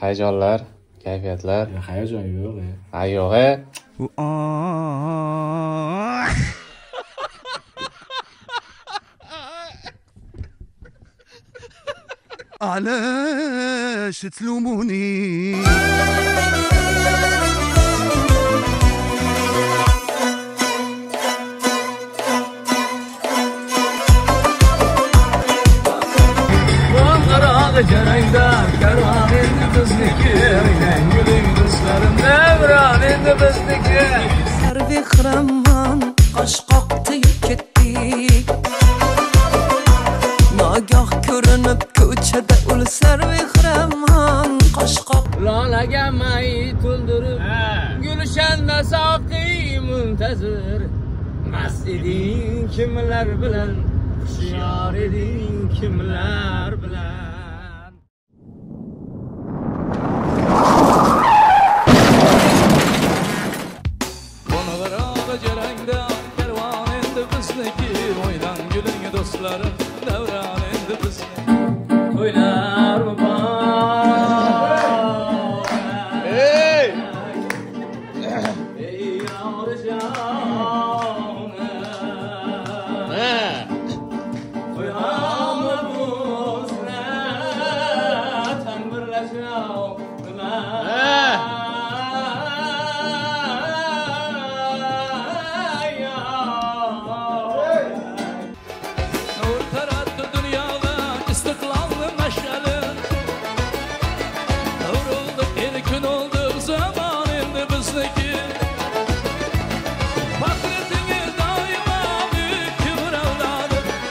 hayajonlar kayfiyatlar hayajon yo'q e. ha yo'q e علاش تلوموني Xiraman qoshqoqda ketdik. Nogoh ko'rinib ko'chada ul sarvi xiraman qoshqoq Lolaga may to'ldirib Gulshanda soqiy muntazir. Mast eding kimlar bilan Hushyor eding kimlar bilan bizdeki oydan gülün dostlarım devran endi biz oynar Hey! Ey yavrucağım Ne? Oyamı bu sene Tanbırlaşam Ne?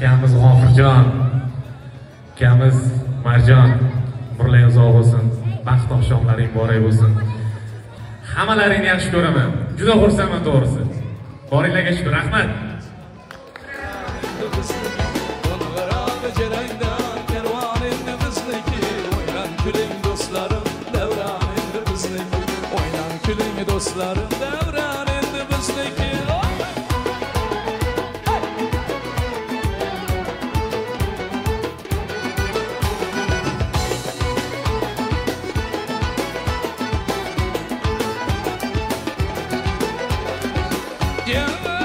akamiz g'ofurjon ukamiz marjon umrlaring uzoq bo'lsin baxt oqshomlaring muborak bo'lsin. Hammalaringni yaxshi ko'raman juda xursandman to'g'risi. Boringlarga shukur rahmat. Qo'ng'iroq jarangdan karvon endi bizniki O'ynan kuling do'stlarim davron endi bizniki. yeah.